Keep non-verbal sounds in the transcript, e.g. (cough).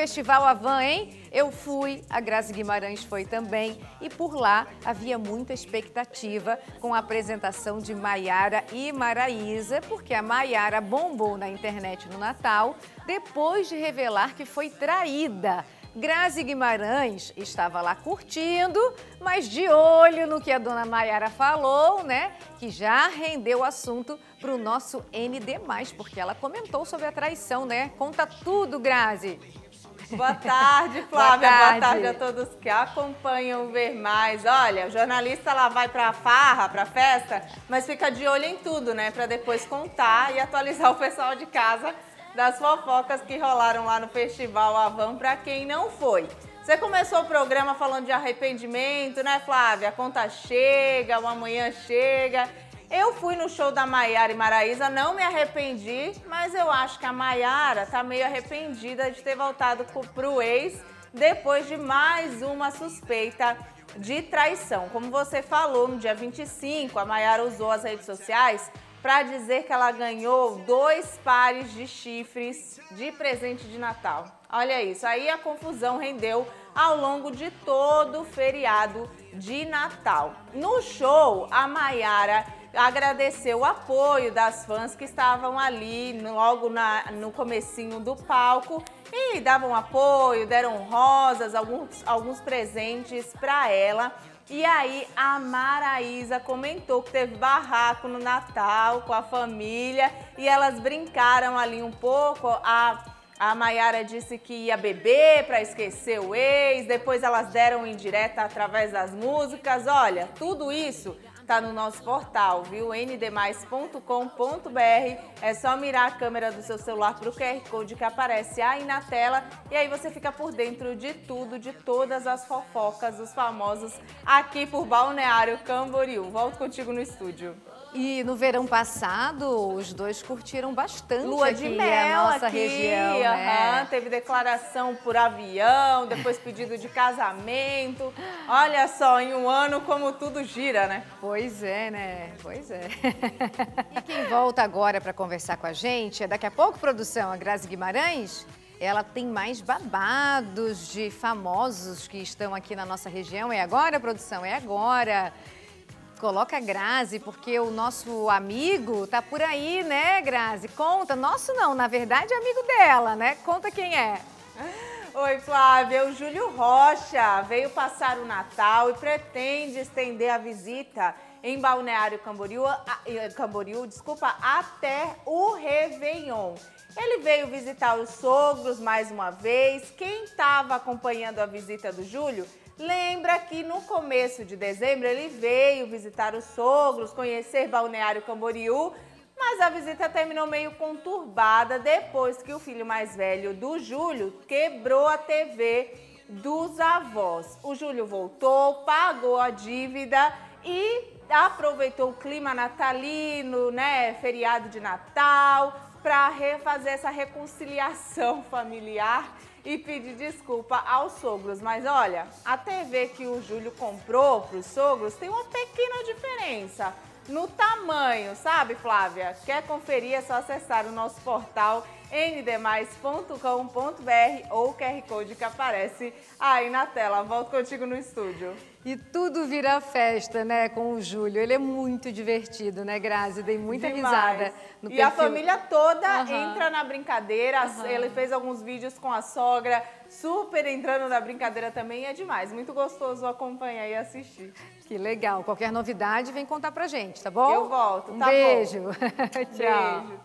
Festival Avan, hein? Eu fui, a Grazi Guimarães foi também e por lá havia muita expectativa com a apresentação de Maiara e Maraísa, porque a Maiara bombou na internet no Natal depois de revelar que foi traída. Grazi Guimarães estava lá curtindo, mas de olho no que a dona Maiara falou, né? Que já rendeu o assunto para o nosso ND+, porque ela comentou sobre a traição, né? Conta tudo, Grazi. Boa tarde, Flávia. Boa tarde. Boa tarde a todos que acompanham o Ver Mais. Olha, o jornalista lá vai para a farra, para a festa, mas fica de olho em tudo, né? Para depois contar e atualizar o pessoal de casa das fofocas que rolaram lá no Festival Avan para quem não foi. Você começou o programa falando de arrependimento, né, Flávia? A conta chega, o amanhã chega. Eu fui no show da Maiara e Maraísa, não me arrependi, mas eu acho que a Maiara tá meio arrependida de ter voltado pro ex depois de mais uma suspeita de traição. Como você falou, no dia 25, a Maiara usou as redes sociais para dizer que ela ganhou dois pares de chifres de presente de Natal. Olha isso, aí a confusão rendeu ao longo de todo o feriado de Natal. No show, a Maiara agradeceu o apoio das fãs que estavam ali logo na, no comecinho do palco e davam apoio, deram rosas, alguns, alguns presentes para ela. E aí a Maraísa comentou que teve barraco no Natal com a família e elas brincaram ali um pouco. A, a Maiara disse que ia beber para esquecer o ex, depois elas deram indireta através das músicas. Olha, tudo isso está no nosso portal, viu? ndmais.com.br. É só mirar a câmera do seu celular para o QR Code que aparece aí na tela e aí você fica por dentro de tudo, de todas as fofocas dos famosos aqui por Balneário Camboriú. Volto contigo no estúdio. E no verão passado, os dois curtiram bastante Lua de mel a nossa aqui, região, né? Teve declaração por avião, depois pedido de casamento. Olha só, em um ano como tudo gira, né? Pois é, né? Pois é. (laughs) e quem volta agora para conversar com a gente é daqui a pouco, produção, a Grazi Guimarães. Ela tem mais babados de famosos que estão aqui na nossa região. É agora, produção? É agora. Coloca a Grazi, porque o nosso amigo tá por aí, né, Grazi? Conta. Nosso não, na verdade é amigo dela, né? Conta quem é. Oi, Flávia. O Júlio Rocha veio passar o Natal e pretende estender a visita em Balneário Camboriú, Camboriú desculpa, até o Réveillon. Ele veio visitar os sogros mais uma vez. Quem estava acompanhando a visita do Júlio Lembra que no começo de dezembro ele veio visitar os sogros, conhecer Balneário Camboriú, mas a visita terminou meio conturbada depois que o filho mais velho do Júlio quebrou a TV dos avós. O Júlio voltou, pagou a dívida e aproveitou o clima natalino, né, feriado de Natal, para refazer essa reconciliação (laughs) familiar e pedir desculpa aos sogros. Mas olha, a TV que o Júlio comprou para os sogros tem uma pequena diferença no tamanho, sabe, Flávia? Quer conferir? É só acessar o nosso portal ndmais.com.br ou o QR Code que aparece aí na tela. Volto contigo no estúdio. E tudo vira festa, né, com o Júlio. Ele é muito divertido, né, Grazi? Dei muita Demais. risada. No e perfil... a família toda uhum. entra na brincadeira. Uhum. Ele fez alguns vídeos com a sogra, super entrando na brincadeira também. É demais, muito gostoso acompanhar e assistir. Que legal. Qualquer novidade, vem contar pra gente, tá bom? Eu volto, um tá beijo. (laughs) Tchau. Beijo. Tchau.